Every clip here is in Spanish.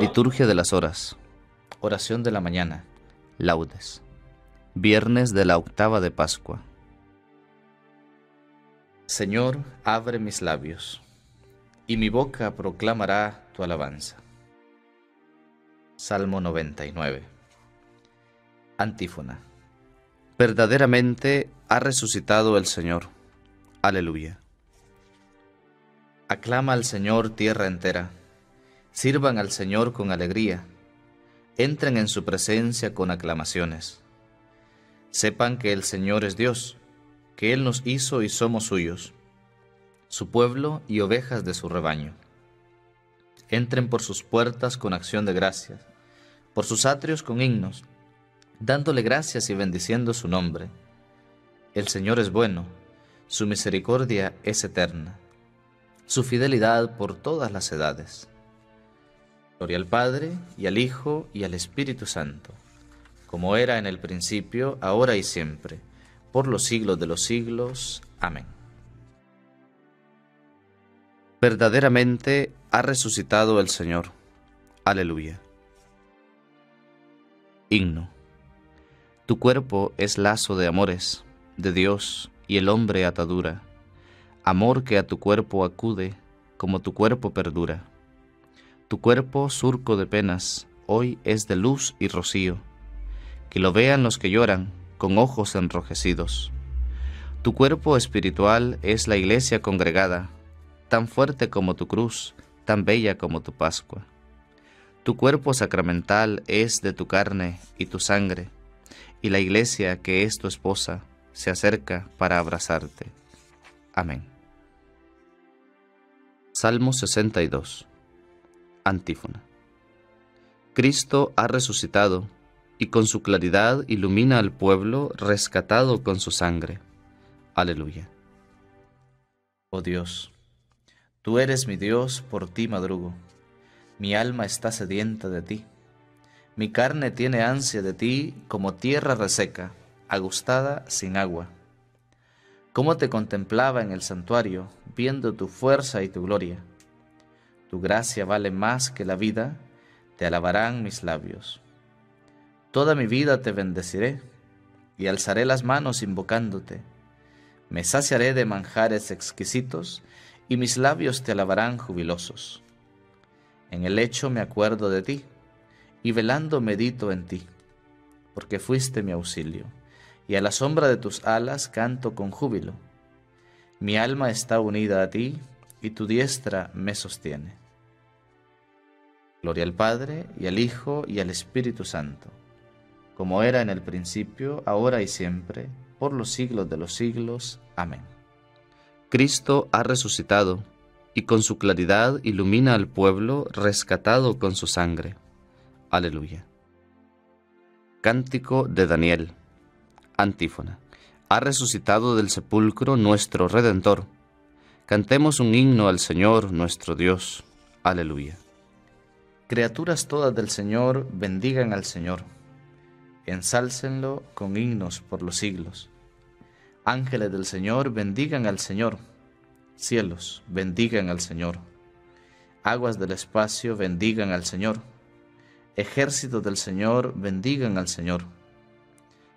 Liturgia de las Horas. Oración de la mañana. Laudes. Viernes de la octava de Pascua. Señor, abre mis labios, y mi boca proclamará tu alabanza. Salmo 99. Antífona. Verdaderamente ha resucitado el Señor. Aleluya. Aclama al Señor tierra entera. Sirvan al Señor con alegría. Entren en su presencia con aclamaciones. Sepan que el Señor es Dios, que Él nos hizo y somos suyos, su pueblo y ovejas de su rebaño. Entren por sus puertas con acción de gracias, por sus atrios con himnos, dándole gracias y bendiciendo su nombre. El Señor es bueno, su misericordia es eterna, su fidelidad por todas las edades. Gloria al Padre, y al Hijo, y al Espíritu Santo, como era en el principio, ahora y siempre, por los siglos de los siglos. Amén. Verdaderamente ha resucitado el Señor. Aleluya. Himno. Tu cuerpo es lazo de amores, de Dios y el hombre atadura, amor que a tu cuerpo acude, como tu cuerpo perdura. Tu cuerpo surco de penas, hoy es de luz y rocío, que lo vean los que lloran, con ojos enrojecidos. Tu cuerpo espiritual es la iglesia congregada, tan fuerte como tu cruz, tan bella como tu Pascua. Tu cuerpo sacramental es de tu carne y tu sangre, y la iglesia que es tu esposa se acerca para abrazarte. Amén. Salmo 62. Antífona. Cristo ha resucitado y con su claridad ilumina al pueblo rescatado con su sangre. Aleluya. Oh Dios, Tú eres mi Dios, por ti madrugo. Mi alma está sedienta de ti. Mi carne tiene ansia de ti como tierra reseca, agustada sin agua. Cómo te contemplaba en el santuario, viendo tu fuerza y tu gloria. Tu gracia vale más que la vida, te alabarán mis labios. Toda mi vida te bendeciré y alzaré las manos invocándote. Me saciaré de manjares exquisitos y mis labios te alabarán jubilosos. En el lecho me acuerdo de ti, y velando medito en ti, porque fuiste mi auxilio, y a la sombra de tus alas canto con júbilo. Mi alma está unida a ti, y tu diestra me sostiene. Gloria al Padre, y al Hijo, y al Espíritu Santo, como era en el principio, ahora y siempre, por los siglos de los siglos. Amén. Cristo ha resucitado y con su claridad ilumina al pueblo rescatado con su sangre. Aleluya. Cántico de Daniel. Antífona. Ha resucitado del sepulcro nuestro Redentor. Cantemos un himno al Señor nuestro Dios. Aleluya. Criaturas todas del Señor, bendigan al Señor. Ensálcenlo con himnos por los siglos. Ángeles del Señor, bendigan al Señor. Cielos, bendigan al Señor. Aguas del espacio, bendigan al Señor. Ejércitos del Señor, bendigan al Señor.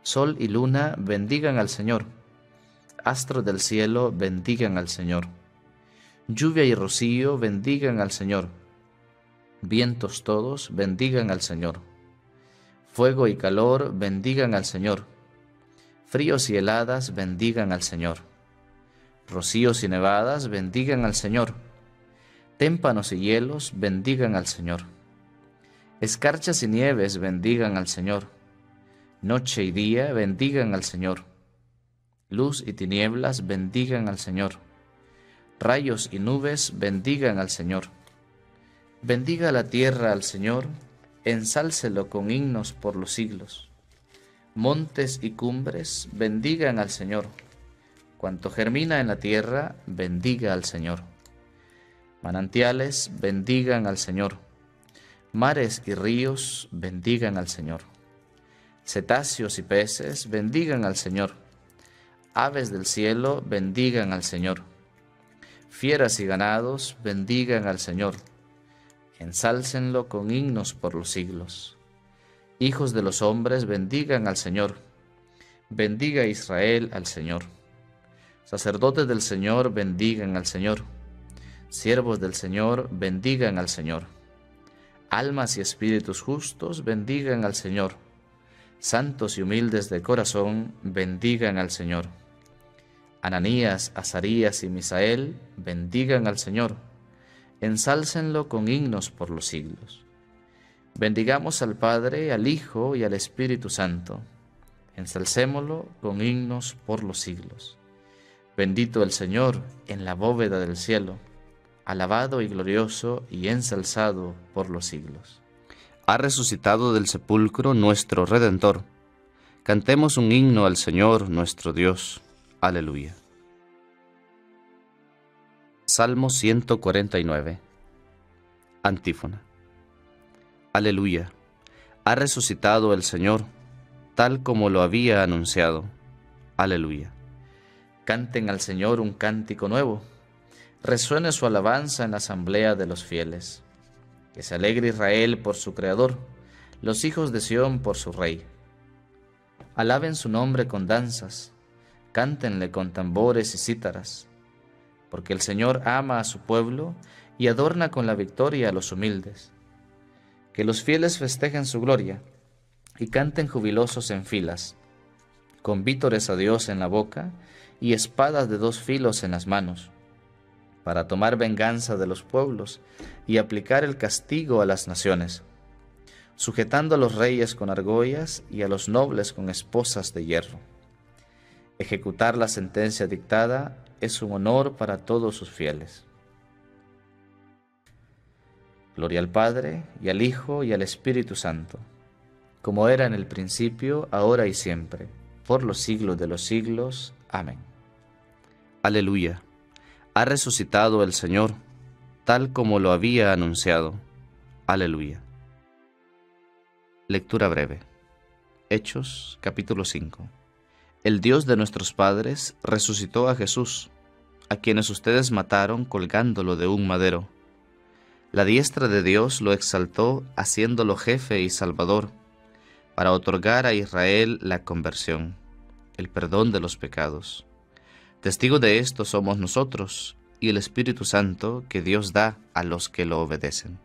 Sol y luna, bendigan al Señor. Astros del cielo, bendigan al Señor. Lluvia y rocío, bendigan al Señor. Vientos todos, bendigan al Señor. Fuego y calor, bendigan al Señor Fríos y heladas bendigan al Señor. Rocíos y nevadas bendigan al Señor. Témpanos y hielos bendigan al Señor. Escarchas y nieves bendigan al Señor. Noche y día bendigan al Señor. Luz y tinieblas bendigan al Señor. Rayos y nubes bendigan al Señor. Bendiga la tierra al Señor, ensálcelo con himnos por los siglos montes y cumbres, bendigan al Señor. Cuanto germina en la tierra, bendiga al Señor. Manantiales, bendigan al Señor. Mares y ríos, bendigan al Señor. Cetáceos y peces, bendigan al Señor. Aves del cielo, bendigan al Señor. Fieras y ganados, bendigan al Señor. Ensálcenlo con himnos por los siglos. Hijos de los hombres, bendigan al Señor. Bendiga Israel al Señor. Sacerdotes del Señor, bendigan al Señor. Siervos del Señor, bendigan al Señor. Almas y espíritus justos, bendigan al Señor. Santos y humildes de corazón, bendigan al Señor. Ananías, Azarías y Misael, bendigan al Señor. Ensálcenlo con himnos por los siglos. Bendigamos al Padre, al Hijo y al Espíritu Santo. Ensalcémoslo con himnos por los siglos. Bendito el Señor en la bóveda del cielo, alabado y glorioso y ensalzado por los siglos. Ha resucitado del sepulcro nuestro Redentor. Cantemos un himno al Señor nuestro Dios. Aleluya. Salmo 149. Antífona. Aleluya. Ha resucitado el Señor, tal como lo había anunciado. Aleluya. Canten al Señor un cántico nuevo. Resuene su alabanza en la asamblea de los fieles. Que se alegre Israel por su Creador, los hijos de Sión por su Rey. Alaben su nombre con danzas, cántenle con tambores y cítaras, porque el Señor ama a su pueblo y adorna con la victoria a los humildes. Que los fieles festejen su gloria y canten jubilosos en filas, con vítores a Dios en la boca y espadas de dos filos en las manos, para tomar venganza de los pueblos y aplicar el castigo a las naciones, sujetando a los reyes con argollas y a los nobles con esposas de hierro. Ejecutar la sentencia dictada es un honor para todos sus fieles. Gloria al Padre, y al Hijo, y al Espíritu Santo, como era en el principio, ahora y siempre, por los siglos de los siglos. Amén. Aleluya. Ha resucitado el Señor, tal como lo había anunciado. Aleluya. Lectura breve. Hechos capítulo 5. El Dios de nuestros padres resucitó a Jesús, a quienes ustedes mataron colgándolo de un madero. La diestra de Dios lo exaltó haciéndolo jefe y salvador, para otorgar a Israel la conversión, el perdón de los pecados. Testigo de esto somos nosotros y el Espíritu Santo que Dios da a los que lo obedecen.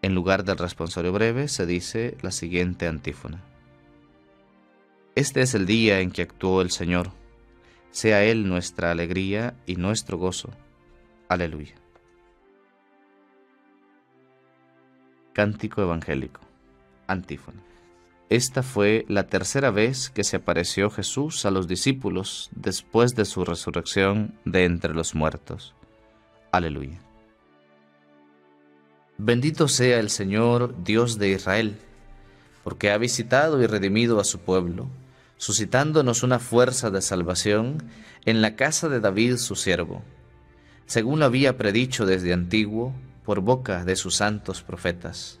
En lugar del responsorio breve se dice la siguiente antífona. Este es el día en que actuó el Señor. Sea Él nuestra alegría y nuestro gozo. Aleluya. Cántico Evangélico. Antífona. Esta fue la tercera vez que se apareció Jesús a los discípulos después de su resurrección de entre los muertos. Aleluya. Bendito sea el Señor, Dios de Israel, porque ha visitado y redimido a su pueblo, suscitándonos una fuerza de salvación en la casa de David su siervo, según lo había predicho desde antiguo por boca de sus santos profetas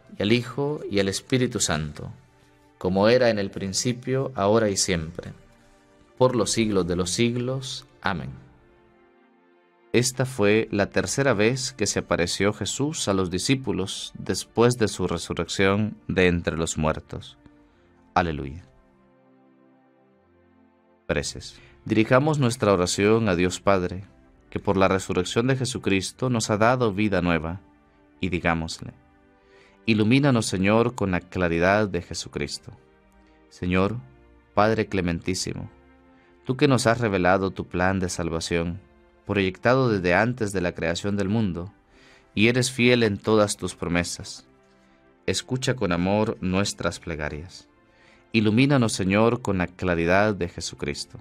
y al Hijo y al Espíritu Santo, como era en el principio, ahora y siempre, por los siglos de los siglos. Amén. Esta fue la tercera vez que se apareció Jesús a los discípulos después de su resurrección de entre los muertos. Aleluya. Preces. Dirijamos nuestra oración a Dios Padre, que por la resurrección de Jesucristo nos ha dado vida nueva, y digámosle, Ilumínanos Señor con la claridad de Jesucristo. Señor, Padre clementísimo, tú que nos has revelado tu plan de salvación, proyectado desde antes de la creación del mundo, y eres fiel en todas tus promesas. Escucha con amor nuestras plegarias. Ilumínanos, Señor, con la claridad de Jesucristo.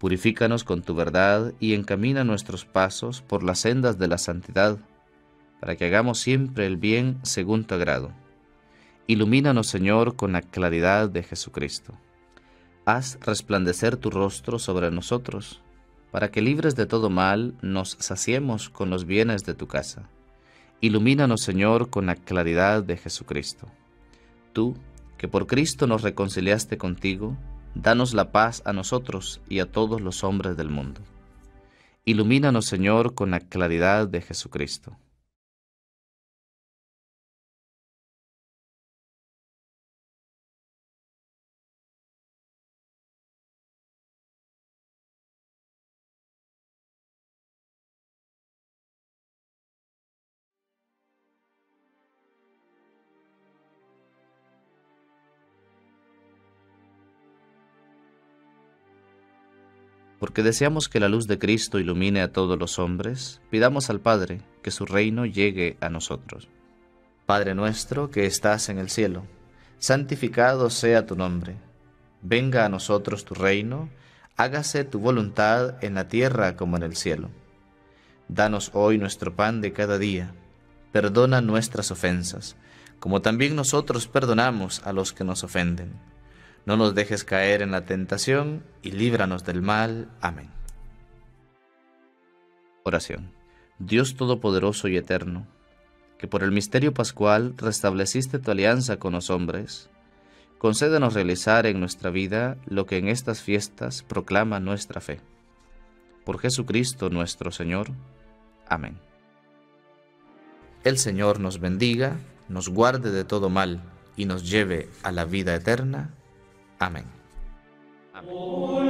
Purifícanos con tu verdad y encamina nuestros pasos por las sendas de la santidad, para que hagamos siempre el bien según tu agrado. Ilumínanos, Señor, con la claridad de Jesucristo. Haz resplandecer tu rostro sobre nosotros, para que libres de todo mal nos saciemos con los bienes de tu casa Ilumínanos, Señor, con la claridad de Jesucristo. Tú, que por Cristo nos reconciliaste contigo, danos la paz a nosotros y a todos los hombres del mundo. Ilumínanos, Señor, con la claridad de Jesucristo. Porque deseamos que la luz de Cristo ilumine a todos los hombres, pidamos al Padre que su reino llegue a nosotros. Padre nuestro que estás en el cielo, santificado sea tu nombre. Venga a nosotros tu reino, hágase tu voluntad en la tierra como en el cielo. Danos hoy nuestro pan de cada día. Perdona nuestras ofensas, como también nosotros perdonamos a los que nos ofenden no nos dejes caer en la tentación y líbranos del mal. Amén. Oración. Dios Todopoderoso y Eterno, que por el misterio pascual restableciste tu alianza con los hombres, concédenos realizar en nuestra vida lo que en estas fiestas proclama nuestra fe. Por Jesucristo nuestro Señor. Amén. El Señor nos bendiga, nos guarde de todo mal y nos lleve a la vida eterna. Amén. Amén.